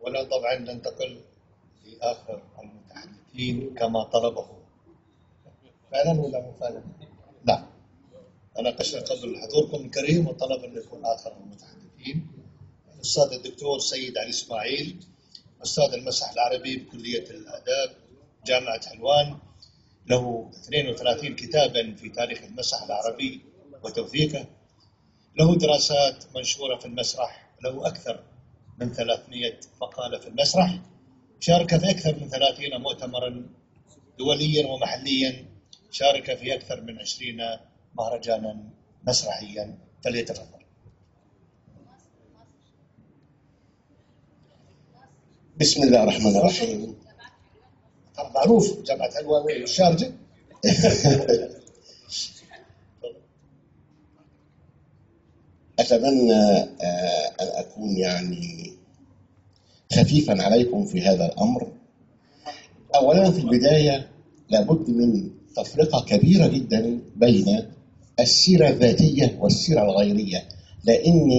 ولا طبعا ننتقل لآخر المتحدثين كما طلبه. فعلا ولا مو فعلا؟ لا أنا قبل حضوركم الكريم وطلب أن يكون آخر المتحدثين. الأستاذ الدكتور سيد علي إسماعيل أستاذ المسح العربي بكلية الآداب جامعة حلوان له 32 كتابا في تاريخ المسح العربي وتوثيقه. له دراسات منشورة في المسرح له أكثر من 300 مقالة في المسرح شارك في أكثر من 30 مؤتمرا دوليا ومحليا. شارك في أكثر من 20 مهرجانا مسرحيا. فليتفضل. بسم الله الرحمن الرحيم. معروف جامعة حلوان والشارجة. أتمنى آه، أن أكون يعني خفيفا عليكم في هذا الأمر. أولا في البداية لابد من تفرقة كبيرة جدا بين السيرة الذاتية والسيرة الغيرية لأن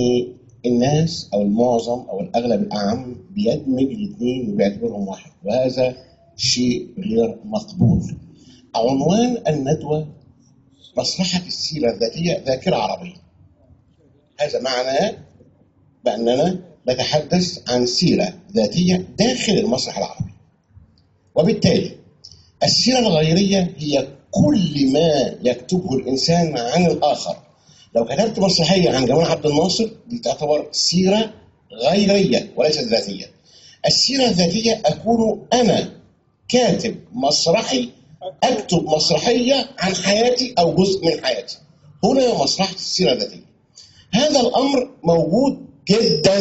الناس أو المعظم أو الأغلب الأعم بيدمج الاثنين وبيعتبرهم واحد وهذا شيء غير مقبول. عنوان الندوة مصلحة السيرة الذاتية ذاكرة عربية. هذا معناه بأننا نتحدث عن سيرة ذاتية داخل المسرح العربي. وبالتالي السيرة الغيرية هي كل ما يكتبه الإنسان عن الآخر. لو كتبت مسرحية عن جمال عبد الناصر دي تعتبر سيرة غيرية وليست ذاتية. السيرة الذاتية أكون أنا كاتب مسرحي أكتب مسرحية عن حياتي أو جزء من حياتي. هنا مسرحة السيرة الذاتية. هذا الأمر موجود جدا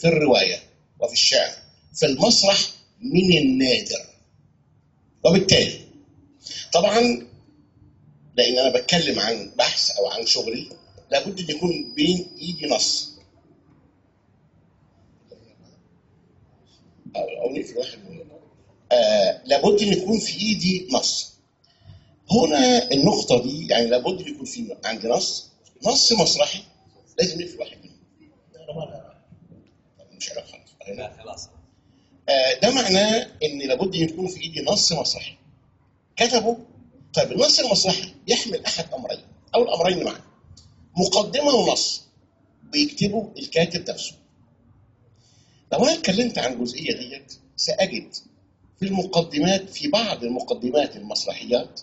في الرواية وفي الشعر في المسرح من النادر. وبالتالي طبعا لأن أنا بتكلم عن بحث أو عن شغلي لابد أن يكون بين إيدي نص. أو نقفل واحد آه لابد أن يكون في إيدي نص. هنا النقطة دي يعني لابد أن يكون في عندي نص نص مسرحي لازم نقفل واحد منهم. مش عارف خلاص. آه ده معناه إن لابد يكون في إيدي نص مسرحي كتبه طيب النص المسرحي يحمل أحد أمرين أو الأمرين معا مقدمة ونص. بيكتبه الكاتب نفسه. لو أنا اتكلمت عن الجزئية ديت سأجد في المقدمات في بعض المقدمات المسرحيات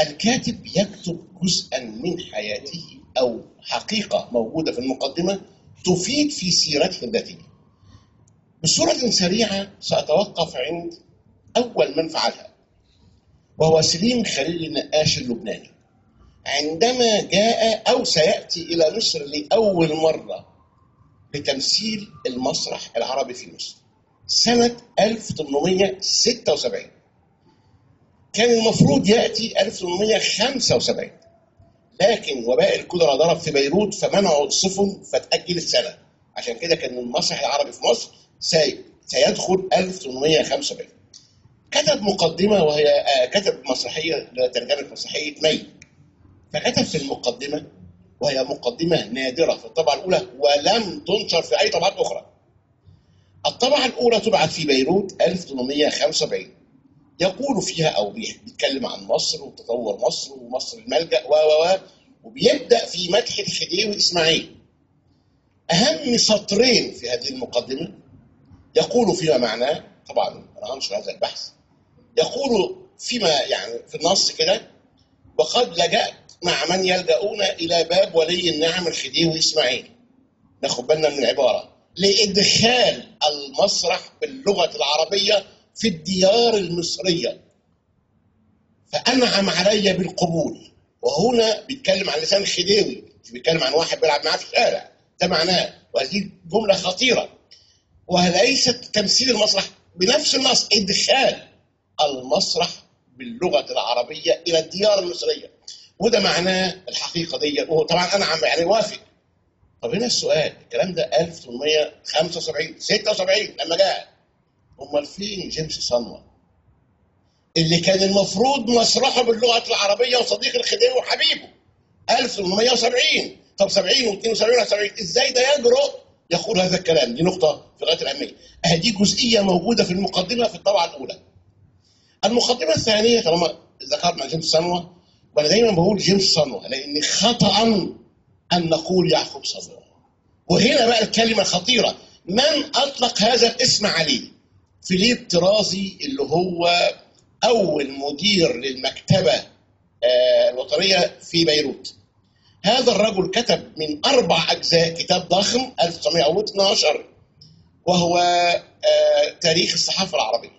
الكاتب يكتب جزءا من حياته أو حقيقة موجودة في المقدمة تفيد في سيرته الذاتية. بصورة سريعة سأتوقف عند أول من فعلها وهو سليم خليل النقاش اللبناني. عندما جاء أو سيأتي إلى مصر لأول مرة لتمثيل المسرح العربي في مصر سنة 1876 كان المفروض يأتي 1875 لكن وباء الكوليرا ضرب في بيروت فمنعوا السفن فتأجل السنة. عشان كده كان المسرح العربي في مصر سي... سيدخل 1875 كتب مقدمة وهي آه كتب مسرحية ترجمة مسرحية مي. فكتب في المقدمة وهي مقدمة نادرة في الطبعة الأولى ولم تنشر في أي طبعات أخرى. الطبعة الأولى طبعت في بيروت 1875 يقول فيها أو بيتكلم عن مصر وتطور مصر ومصر الملجأ و و وبيبدأ في مدح الخديوي إسماعيل. أهم سطرين في هذه المقدمة يقول فيما معناه طبعا أنا هنشر هذا البحث يقول فيما يعني في النص كده وقد لجأت مع من يلجؤون إلى باب ولي النعم الخديوي إسماعيل. ناخد بالنا من العبارة. لإدخال المسرح باللغة العربية في الديار المصرية. فأنعم علي بالقبول. وهنا بيتكلم عن لسان خديوي مش بيتكلم عن واحد بيلعب معاه في الشارع. ده معناه وهذه جملة خطيرة. وليست تمثيل المسرح بنفس النص إدخال المسرح باللغة العربية إلى الديار المصرية. وده معناه الحقيقة دي طبعا أنا عم يعني وافق. طب هنا السؤال الكلام ده 1875 76 لما جاء. أمال فين جيمس صنوة؟ اللي كان المفروض مسرحه باللغة العربية وصديق الخديوي وحبيبه. 1870 طب 70 و72 و70 إزاي ده يجرؤ؟ يقول هذا الكلام. دي نقطة في غاية الأهمية. هذه جزئية موجودة في المقدمة في الطبعة الأولى. المقدمة الثانية طالما ذكرنا جيمس سانوا وأنا دايما بقول جيمس سانوا لأن خطأ أن نقول يعقوب سانوا وهنا بقى الكلمة الخطيرة من أطلق هذا الاسم عليه فيليب طرازي اللي هو أول مدير للمكتبة آه، الوطنية في بيروت. هذا الرجل كتب من أربع أجزاء كتاب ضخم 1912 وهو آه، تاريخ الصحافة العربية.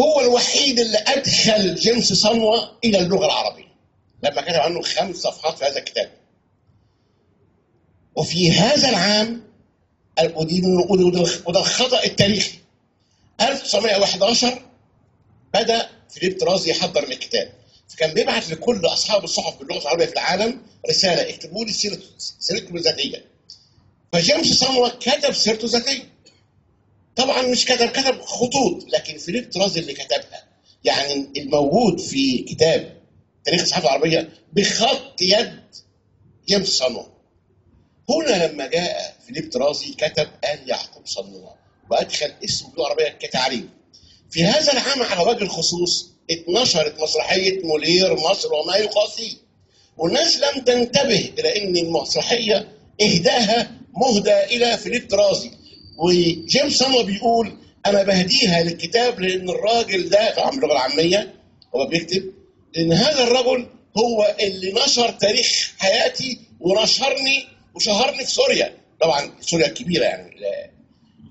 هو الوحيد اللي أدخل جيمس صنوة إلى اللغة العربية لما كتب عنه خمس صفحات في هذا الكتاب. وفي هذا العام وده الخطأ التاريخي 1911 بدأ فيليب طراز يحضر الكتاب. فكان بيبعت لكل أصحاب الصحف باللغة العربية في العالم رسالة اكتبوا لي سيرته الذاتيه فجيمس ساموا كتب سيرته الذاتيه طبعا مش كتب كتب خطوط لكن فيليب طراز اللي كتبها. يعني الموجود في كتاب تاريخ الصحافة العربية بخط يد جيمس صنوع هنا لما جاء فيليب طرازي كتب آل يعقوب صنوع وأدخل اسم اللغة العربية كتعريف في هذا العام على وجه الخصوص اتنشرت مسرحية موليير مصر وما يقاسيه والناس لم تنتبه إلى أن المسرحية إهداها مهدى إلى فيليب طرازي. وجيمس سامو بيقول أنا بهديها للكتاب لأن الراجل ده طبعا باللغة العامية هو بيكتب لأن هذا الرجل هو اللي نشر تاريخ حياتي ونشرني وشهرني في سوريا طبعا سوريا الكبيرة يعني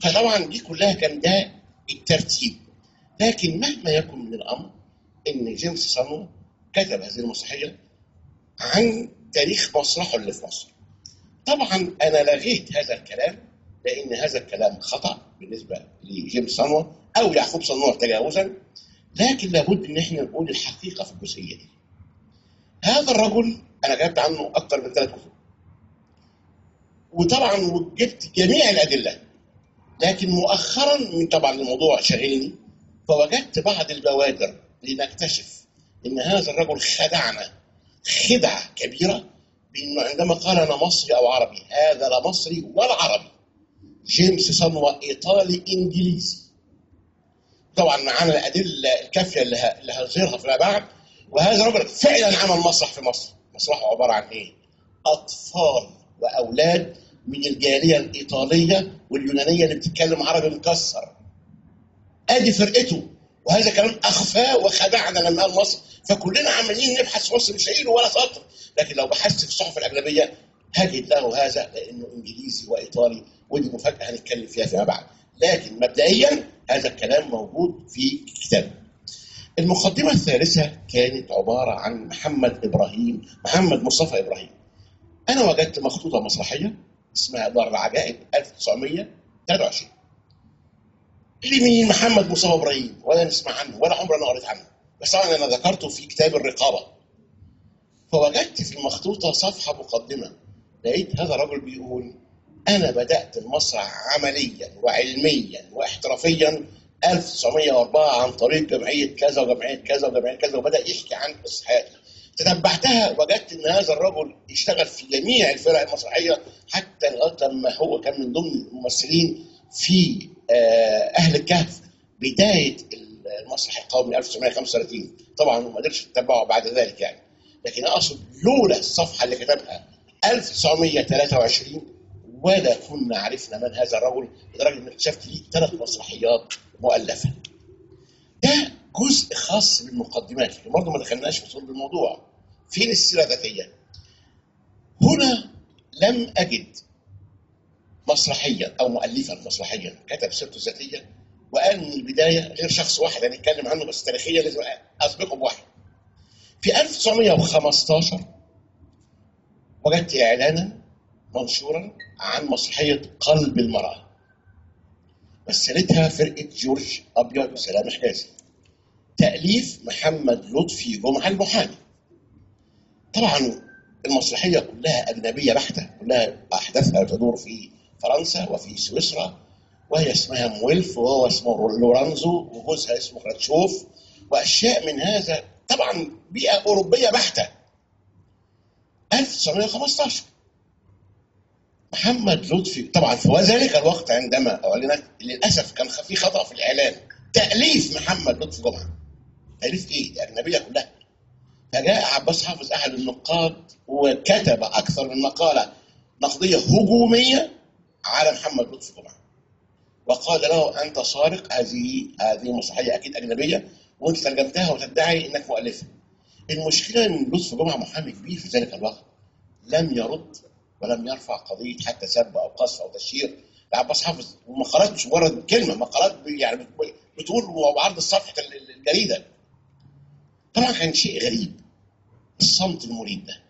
فطبعا دي كلها كان ده الترتيب لكن مهما يكن من الأمر إن جيمس سانو كتب هذه المسرحية عن تاريخ مسرحه اللي في مصر. طبعا أنا لغيت هذا الكلام لأن هذا الكلام خطأ بالنسبة لجيمس سانو أو يعقوب سانو تجاوزا لكن لابد إن إحنا نقول الحقيقة في الجزئية دي. هذا الرجل أنا جبت عنه أكثر من ثلاث كتب. وطبعا جبت جميع الأدلة لكن مؤخرا طبعا الموضوع شاغلني فوجدت بعض البوادر لنكتشف إن هذا الرجل خدعنا خدعة كبيرة بإنه عندما قال أنا مصري أو عربي هذا لا مصري ولا عربي. جيمس صنوة إيطالي إنجليزي. طبعا معانا الأدلة الكافية اللي هظهرها فيما بعد وهذا الرجل فعلا عمل مسرح في مصر. مسرحه عبارة عن إيه؟ أطفال وأولاد من الجالية الإيطالية واليونانية اللي بتتكلم عربي مكسر. أدي فرقته. وهذا كلام اخفاه وخدعنا لما قال مصر. فكلنا عمالين نبحث في مصر مش ولا سطر. لكن لو بحثت في الصحف الأجنبية هجد له هذا لأنه إنجليزي وإيطالي. ودي مفاجأة هنتكلم فيها فيما بعد. لكن مبدئيا هذا الكلام موجود في كتاب. المقدمة الثالثة كانت عبارة عن محمد إبراهيم محمد مصطفى إبراهيم. أنا وجدت مخطوطة مسرحية اسمها دار العجائب 1923 لمين محمد مصطفى إبراهيم ولا نسمع عنه ولا عمرنا قريت عنه. بس طبعا أنا ذكرته في كتاب الرقابة. فوجدت في المخطوطة صفحة مقدمة لقيت هذا الرجل بيقول أنا بدأت المسرح عمليا وعلميا واحترافيا 1904 عن طريق جمعية كذا وجمعية كذا وجمعية كذا وبدأ يحكي عن قصه حياته تتبعتها وجدت إن هذا الرجل اشتغل في جميع الفرق المسرحية حتى لغاية لما هو كان من ضمن الممثلين في آه، أهل الكهف بداية المسرح القومي 1935 طبعا ما قدرش تتبعه بعد ذلك يعني لكن أقصد لولا الصفحة اللي كتبها 1923 ولا كنا عرفنا من هذا الرجل لدرجة ان اكتشفت ليه ثلاث مسرحيات مؤلفة. ده جزء خاص بالمقدمات لكن برضه ما دخلناش في صلب الموضوع. فين السيرة الذاتية؟ هنا لم أجد مسرحيا أو مؤلفا مسرحيا كتب سيرته الذاتية وقال من البداية غير شخص واحد هنتكلم عنه بس تاريخيا لازم أسبقه بواحد. في 1915 وجدت إعلانا منشورا عن مسرحية قلب المرأة. مثلتها فرقة جورج أبيض وسلام حجازي. تأليف محمد لطفي جمعه المحامي. طبعا المسرحية كلها أجنبية بحتة، كلها أحداثها تدور في فرنسا وفي سويسرا وهي اسمها مويلف وهو اسمه لورانزو وجوزها اسمه خراتشوف وأشياء من هذا طبعا بيئة أوروبية بحتة. 1915 محمد لطفي طبعا في ذلك الوقت عندما أعلنت للأسف كان في خطأ في الإعلان تأليف محمد لطفي جمعة. تاليف إيه؟ اجنبيه كلها فجاء عباس حافظ أحد النقاد وكتب أكثر من مقالة نقديه هجومية على محمد لطفي جمعه وقال له أنت سارق هذه هذه مسرحيه أكيد أجنبية وأنت ترجمتها وتدعي إنك مؤلفها المشكلة إن لطفي جمعه محامي كبير في ذلك الوقت. لم يرد ولم يرفع قضية حتى سب أو قصف أو تشهير لعباس حافظ. ومقالات مش مجرد كلمة مقالات يعني بتقول وعرض صفحه الجريده طبعا كان شيء غريب. الصمت المريب ده.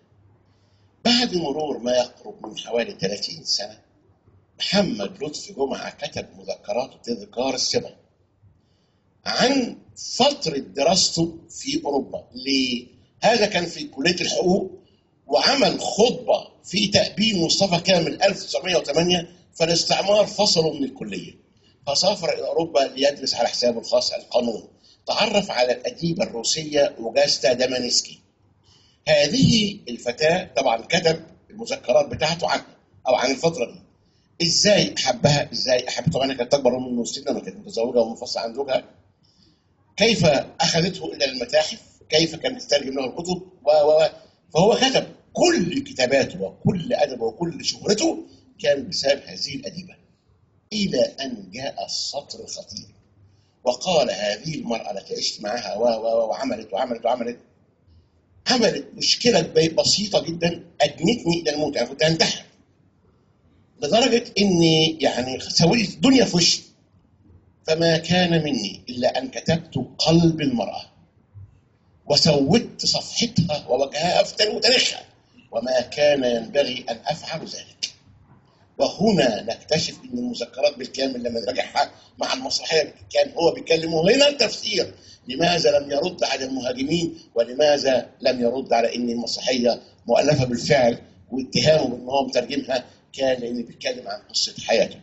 بعد مرور ما يقرب من حوالي 30 سنة محمد لطفي جمعة كتب مذكراته تذكار السبا عن فترة دراسته في أوروبا. ليه؟ هذا كان في كلية الحقوق وعمل خطبة في تأبين مصطفى كامل 1908 فالاستعمار فصله من الكلية. فسافر إلى أوروبا ليدرس على حسابه الخاص القانون. تعرف على الأديبة الروسية اوجاستا دامانسكي هذه الفتاة طبعا كتب المذكرات بتاعته عنها أو عن الفترة دي. إزاي حبها إزاي أحب؟ طبعا كانت أكبر منه سنا وكانت متزوجة ومنفصلة عن زوجها. كيف أخذته إلى المتاحف؟ كيف كانت تترجم له الكتب؟ و و فهو كتب كل كتاباته وكل أدبه وكل شهرته كان بسبب هذه الأديبة. إلى أن جاء السطر الخطير. وقال هذه المرأة التي عشت معها و و وعملت وعملت وعملت عملت مشكلة بسيطة جدا ادنتني إلى الموت يعني كنت أنتحر. لدرجة إني يعني سويت الدنيا في وشي. فما كان مني إلا أن كتبت قلب المرأة وسودت صفحتها ووجهها افتن وتاريخها وما كان ينبغي أن أفعل ذلك. وهنا نكتشف إن المذكرات بالكامل لما نراجعها مع المسرحيه كان هو بيتكلم وهنا التفسير. لماذا لم يرد على المهاجمين؟ ولماذا لم يرد على إن المسرحيه مؤلفة بالفعل واتهامه بأن هو مترجمها كان لأنه بيتكلم عن قصة حياته.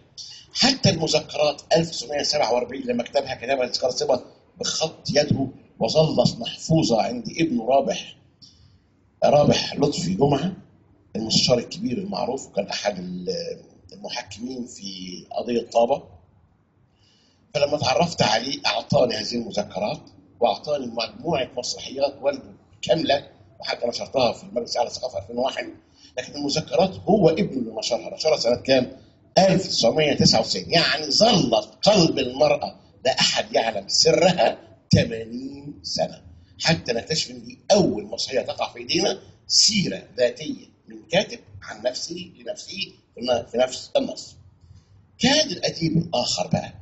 حتى المذكرات 1947 لما كتبها كتبها تذكار صبا بخط يده وظلت محفوظة عند ابنه رابح رابح لطفي جمعة. المستشار الكبير المعروف وكان أحد المحكمين في قضية طابة فلما تعرفت عليه أعطاني هذه المذكرات وأعطاني مجموعة مسرحيات والده كاملة وحتى نشرتها في المجلس الأعلى للثقافة 2001 لكن المذكرات هو ابنه اللي نشرها. نشرها سنة كام؟ 1999 يعني ظلت قلب المرأة لا أحد يعلم سرها 80 سنة. حتى نكتشف إن دي أول مسرحيه تقع في ايدينا سيرة ذاتية. من كاتب عن نفسه لنفسه في نفس النص. كان الاديب الآخر بقى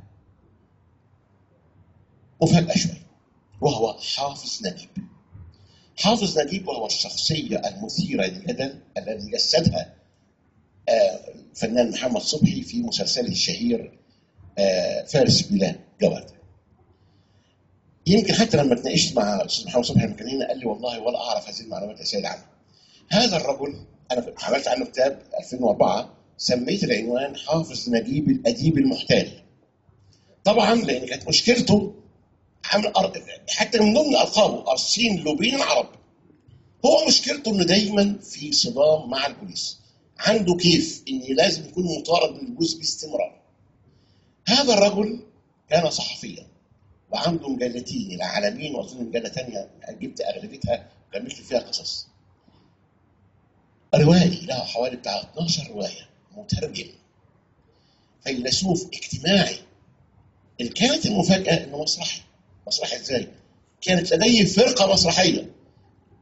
مفاجاه شوية وهو حافظ نجيب. حافظ نجيب وهو الشخصية المثيرة للجدل الذي جسدها الفنان محمد صبحي في مسلسله الشهير فارس بلاد جواد. يمكن حتى لما اتناقشت مع الاستاذ محمد صبحي هنا قال لي والله ولا أعرف هذه المعلومات يا سيد عنه. هذا الرجل أنا عملت عنه كتاب 2004 سميت العنوان حافظ نجيب الأديب المحتال. طبعا لأن كانت مشكلته عامل حتى من ضمن ألقابه أرسين لوبين عرب. هو مشكلته إنه دايما في صدام مع البوليس. عنده كيف إن لازم يكون مطارد من البوليس باستمرار. هذا الرجل كان صحفيا وعنده مجلتين العالمين وأظن مجلة ثانية جبت أغلبيتها وكملت فيها قصص. روائي له حوالي بتاع 12 رواية مترجم. فيلسوف اجتماعي كانت المفاجاه إنه مسرحي مسرحي إزاي؟ كانت لديه فرقة مسرحية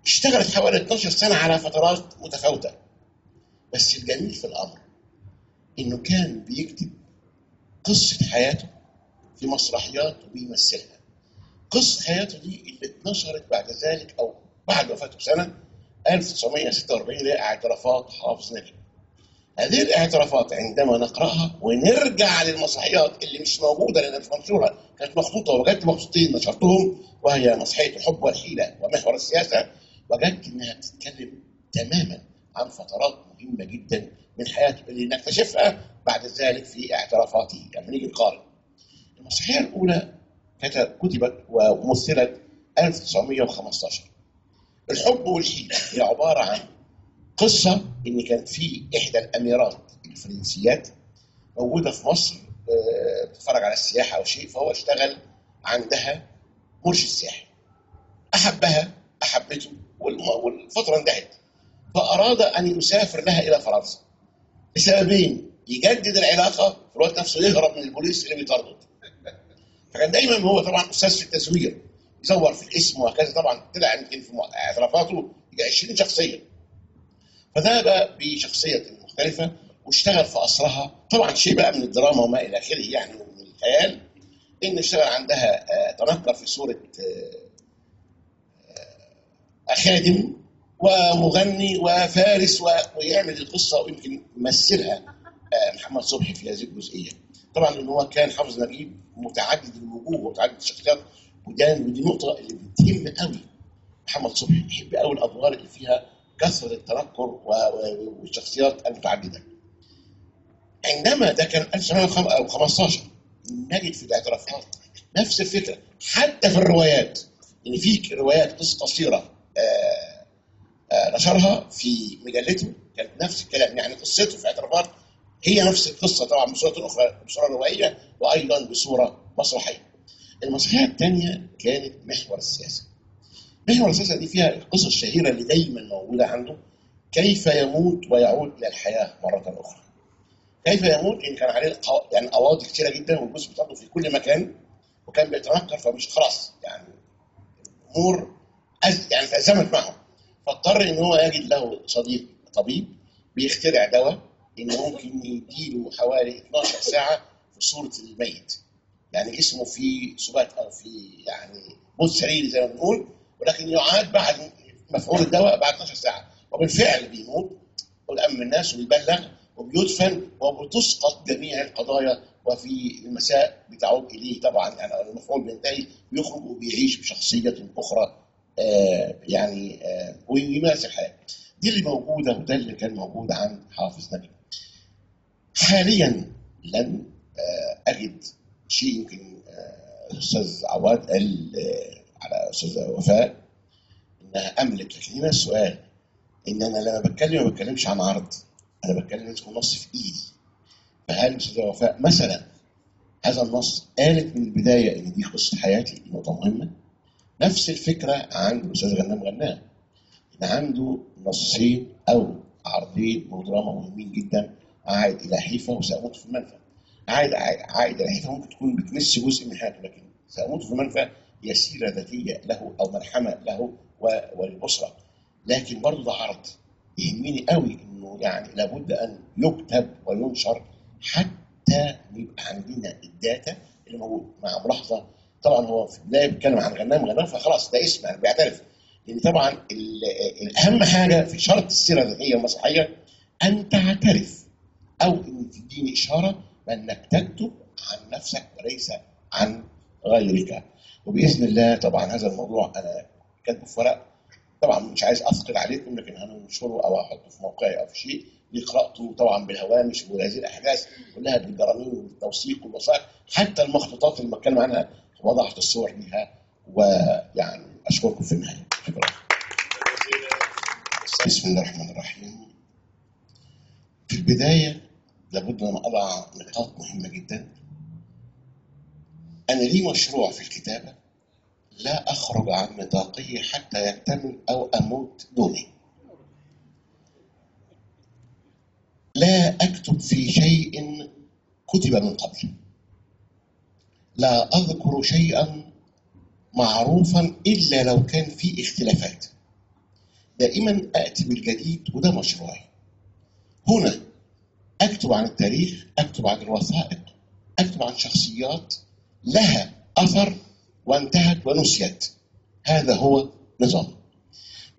اشتغلت حوالي 12 سنة على فترات متفاوتة. بس الجميل في الأمر إنه كان بيكتب قصة حياته في مسرحيات وبيمثلها قصة حياته دي اللي اتنشرت بعد ذلك أو بعد وفاته بسنة 1946 اللي هي اعترافات حافظ نجيب. هذه الاعترافات عندما نقرأها ونرجع للمسرحيات اللي مش موجودة لانها مش منشوره كانت مخطوطة وجدت مخطوطين نشرتهم وهي مسرحية الحب والحيلة ومحور السياسة وجدت إنها بتتكلم تماما عن فترات مهمة جدا من حياته اللي نكتشفها بعد ذلك في اعترافاته لما نيجي نقارن. المسرحية الأولى كتبت ومثلت 1915 الحب والحيلة هي عبارة عن قصة إن كان في إحدى الأميرات الفرنسيات موجودة في مصر آه، بتتفرج على السياحة أو شيء فهو اشتغل عندها مرشد سياحي أحبها أحبته والفترة انتهت. فأراد أن يسافر لها إلى فرنسا. لسببين يجدد العلاقة في الوقت نفسه يهرب من البوليس اللي بيطارده فكان دايما هو طبعا أستاذ في التزوير. يزور في الاسم وهكذا. طبعا طلع يمكن في اعترافاته يجي 20 شخصيه فذهب بشخصية مختلفة واشتغل في قصرها طبعا شيء بقى من الدراما وما إلى آخره يعني من الخيال إن اشتغل عندها آه، تنكر في صورة آه، آه، خادم ومغني وفارس ويعمل القصة ويمكن يمثلها محمد صبحي في هذه الجزئية. طبعا ان هو كان حافظ نجيب متعدد الوجوه ومتعدد الشخصيات. ودي نقطة اللي بتهم قوي. محمد صبحي يحب قوي الادوار اللي فيها كثرة التنكر والشخصيات المتعددة. عندما ده كان 1915 نجد في الاعترافات نفس الفكرة. حتى في الروايات ان في روايات قصة قصيرة آه، آه، نشرها في مجلته كانت نفس الكلام. يعني قصته في اعترافات هي نفس القصة طبعا بصورة أخرى بصورة روائية وأيضا بصورة مسرحية. المسرحيه الثانية كانت محور السياسة. محور السياسة دي فيها القصة الشهيرة اللي دايما موجودة عنده كيف يموت ويعود إلى الحياة مرة أخرى. كيف يموت إن كان عليه يعني قواضي كثيره جدا والجزء بتاعته في كل مكان وكان بيتنكر فمش خلاص يعني امور أز- يعني تأزمت معه فاضطر إن هو يجد له صديق طبيب بيخترع دواء ان ممكن يديله حوالي 12 ساعة في صورة الميت يعني جسمه فيه سبات أو في يعني موت سريري زي ما بنقول ولكن يعاد بعد مفعول الدواء بعد 12 ساعة وبالفعل بيموت ويأمن الناس ويبلغ وبيدفن وبتسقط جميع القضايا وفي المساء بتعود إليه طبعا يعني المفعول بينتهي بيخرج وبيعيش بشخصية أخرى آه يعني آه ويمارس الحياة. دي اللي موجودة وده اللي كان موجود عند حافظ نجم. حاليا لن آه أجد شيء يمكن آه، الاستاذ عواد قال آه، على استاذه وفاء إنها أملك لكن هنا السؤال إن أنا لما بتكلم ما بتكلمش عن عرض أنا بتكلم اسمه نص في إيدي. فهل استاذه وفاء مثلا هذا النص قالت من البداية إن دي قصة حياتي نقطة مهمة. نفس الفكرة عند الأستاذ غنام غنام إن عنده نصين أو عرضين ودراما مهمين جدا عائد إلى حيفا وساموت في المنفى. عائد عائد إلى حيفا ممكن تكون بتمس جزء من حياته لكن ساموت في المنفى هي سيره ذاتية له أو ملحمه له و- وللاسره لكن برضه ده عرض يهمني قوي إنه يعني لابد أن يكتب وينشر حتى يبقى عندنا الداتا اللي موجود مع ملاحظة طبعا هو في البداية بيتكلم عن غنام غنام فخلاص ده اسم يعني بيعترف. لأن طبعا الاهم حاجة في شرط السيرة الذاتية المسرحية أن تعترف أو إن تديني إشارة بانك تكتب عن نفسك وليس عن غيرك. وبإذن الله طبعا هذا الموضوع أنا كاتبه في ورق. طبعا مش عايز أثقل عليكم لكن هننشره أو أحطه في موقعي أو في شيء اللي قراته طبعا بالهوامش وهذه الأحداث كلها بالجرانين والتوثيق والوثائق. حتى المخطوطات اللي بتكلم عنها وضعت الصور ليها ويعني أشكركم في النهاية. شكرا. بسم الله الرحمن الرحيم. في البداية لابد ان أضع نقاط مهمة جدا. أنا لي مشروع في الكتابة. لا أخرج عن نطاقه حتى يكتمل أو أموت دونه لا أكتب في شيء كتب من قبل. لا أذكر شيئا معروفا إلا لو كان في اختلافات. دائما آتي بالجديد وده مشروعي. هنا أكتب عن التاريخ أكتب عن الوثائق أكتب عن شخصيات لها أثر وانتهت ونسيت. هذا هو نظام.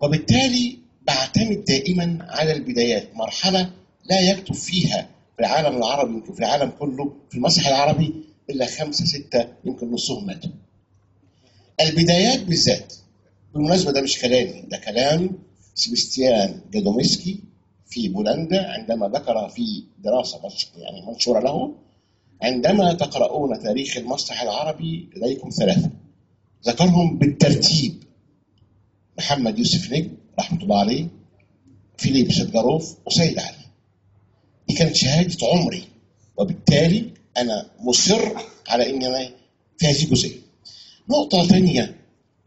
وبالتالي بعتمد دائما على البدايات مرحلة لا يكتب فيها في العالم العربي يمكن في العالم كله في المسرح العربي إلا خمسة ستة يمكن نصهم ماتوا. البدايات بالذات بالمناسبة ده مش كلامي ده كلام سيبستيان جادومسكي في بولندا عندما ذكر في دراسة مش- يعني منشورة له عندما تقرؤون تاريخ المسرح العربي لديكم ثلاثة. ذكرهم بالترتيب. محمد يوسف نجم رحمة الله عليه فيليب جروف وسيد علي. دي كانت شهادة عمري. وبالتالي أنا مصر على إني أنا في هذه الجزئية. نقطة ثانية.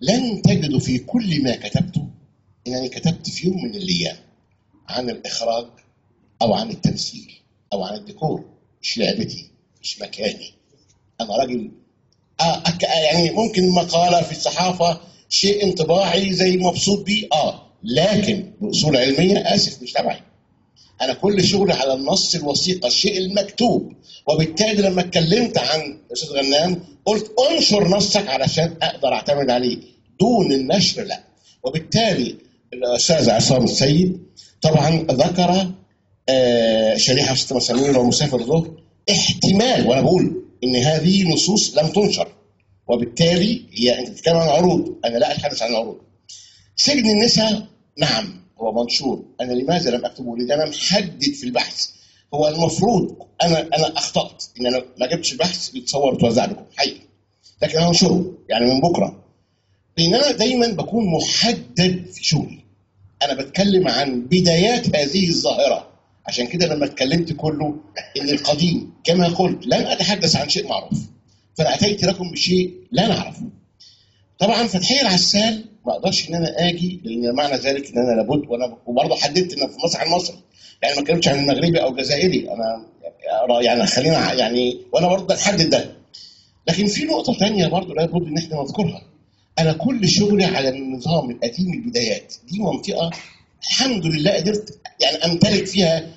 لن تجدوا في كل ما كتبته إنني كتبت في يوم من الأيام. عن الإخراج أو عن التمثيل أو عن الديكور مش لعبتي مش مكاني. أنا راجل آه يعني ممكن مقالة في الصحافة شيء انطباعي زي مبسوط بيه آه لكن بأصول علمية آسف مش تبعي. أنا كل شغلي على النص الوثيقة الشيء المكتوب. وبالتالي لما اتكلمت عن أستاذ غنام قلت انشر نصك علشان أقدر أعتمد عليه. دون النشر لا. وبالتالي الأستاذ عصام السيد طبعا ذكر آه، ست مسامير ومسافر ظهر احتمال وأنا بقول إن هذه نصوص لم تنشر. وبالتالي هي أنت بتتكلم عن عروض. أنا لا أتحدث عن عروض. سجن النساء نعم هو منشور. أنا لماذا لم أكتبه؟ لأن أنا محدد في البحث. هو المفروض أنا أنا أخطأت إن أنا ما جبتش البحث يتصور وتوزع لكم حقيقي. لكن أنا هنشره يعني من بكرة. لأن أنا دايما بكون محدد في شغلي. أنا بتكلم عن بدايات هذه الظاهرة. عشان كده لما اتكلمت كله إن القديم كما قلت لن أتحدث عن شيء معروف. فانا اتيت لكم بشيء لا نعرفه. طبعا فتحية العسال ما أقدرش إن أنا آجي لأن معنى ذلك إن أنا لابد وأنا وبرضه حددت ان في مصر عن مصري يعني ما اتكلمتش عن المغربي أو الجزائري. أنا يعني خلينا يعني وأنا برضه نحدد ده. لكن في نقطة تانية برضه لابد إن إحنا نذكرها. أنا كل شغلي على النظام القديم البدايات. دي منطقة الحمد لله قدرت يعني أمتلك فيها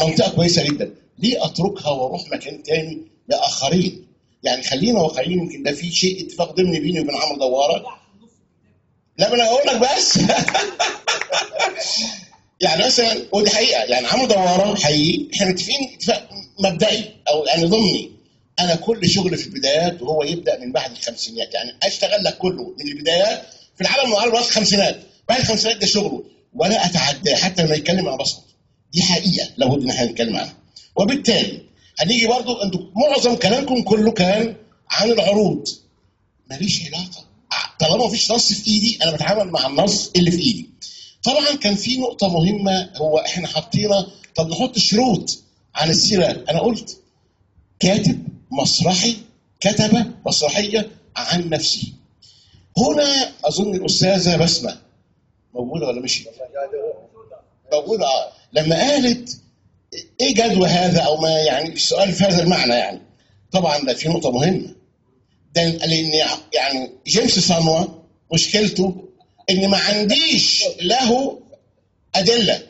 منطقة كويسة جدا. ليه أتركها وأروح مكان تاني لآخرين؟ يعني خلينا واقعيين يمكن ده في شيء اتفاق ضمني بيني وبين عمرو دوارة. لا أنا أقول لك بس. يعني مثلا ودي حقيقة. يعني عمرو دوارة حقيقي إحنا متفقين اتفاق مبدئي أو يعني ضمني. أنا كل شغل في البدايات وهو يبدأ من بعد الخمسينات. يعني أشتغل لك كله من البدايات في العالم العربي لغايه الخمسينات. بعد الخمسينات ده شغله. ولا اتعدى حتى لما يتكلم أنا بصمت دي حقيقة لابد إن إحنا نتكلم عنها. وبالتالي هنيجي برضو أنتوا معظم كلامكم كله كان عن العروض. ماليش علاقة. طالما مفيش نص في إيدي أنا بتعامل مع النص اللي في إيدي. طبعا كان في نقطة مهمة هو إحنا حطينا طب نحط شروط عن السيرة. أنا قلت كاتب مسرحي كتب مسرحية عن نفسه. هنا أظن الأستاذة بسمة. موجودة ولا مش موجودة. آه لما قالت إيه جدوى هذا أو ما يعني السؤال في هذا المعنى يعني. طبعا ده في نقطة مهمة. ده لأن يعني جيمس صانوا مشكلته إن ما عنديش له أدلة.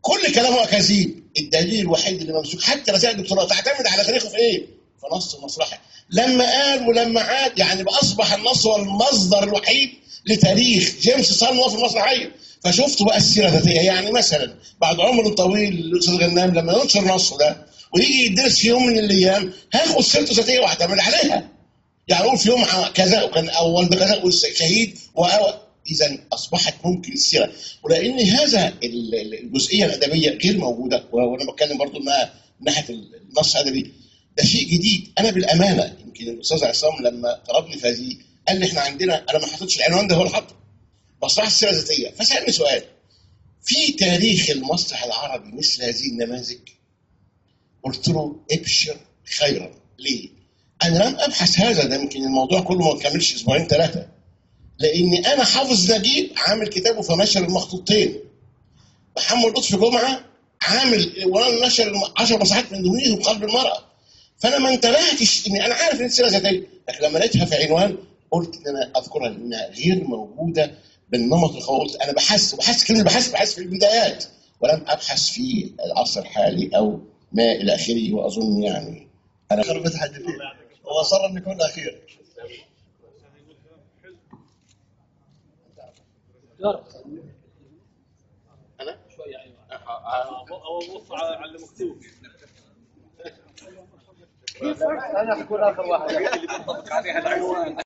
كل كلامه اكاذيب الدليل الوحيد اللي ممسوك حتى رسائل الدكتوراه تعتمد على تاريخه في إيه؟ في نص المسرحي لما قال ولما عاد يعني أصبح النص هو المصدر الوحيد لتاريخ جيمس صانوا في المسرحيه فشفتوا بقى السيرة الذاتيه يعني مثلا بعد عمر طويل الأستاذ غنام لما ينشر نصه ده ويجي يدرس في يوم من الأيام هاخد سيرته الذاتيه واعتمد عليها. يعني أقول في يوم كذا وكان أول بكذا أقول شهيد اذا أصبحت ممكن السيرة. ولأن هذا الجزئية الأدبية غير موجودة وأنا بتكلم برضو انها من ناحية النص الأدبي. ده شيء جديد. أنا بالأمانة يمكن الأستاذ عصام لما طلبني في هذه قال لي إحنا عندنا أنا ما حطيتش العنوان ده هو اللي حاطه مصلحه السيرة الذاتيه فسألني سؤال. في تاريخ المسرح العربي مثل هذه النماذج؟ قلت له ابشر خيرا. ليه؟ أنا لم أبحث هذا ده يمكن الموضوع كله ما كملش أسبوعين ثلاثة. لأني أنا حافظ نجيب عامل كتابه فنشر المخطوطين. محمد لطفي جمعة عامل وأنا نشر 10 مساحات من دونيه وقلب المرأة. فأنا ما انتبهتش اني أنا عارف إن السيره ذاتيه لكن لما لقيتها في عنوان قلت إن أنا أذكرها لانها غير موجودة بالنمط القوي قلت أنا بحث وبحث كلمه بحث بحث في البدايات ولم أبحث في العصر الحالي أو ما إلى آخره وأظن يعني أنا اخر متحدثين واصر ان يكون الأخير. أنا؟ شوية أيوه أو بص على المكتوب. أنا حكون اخر واحد.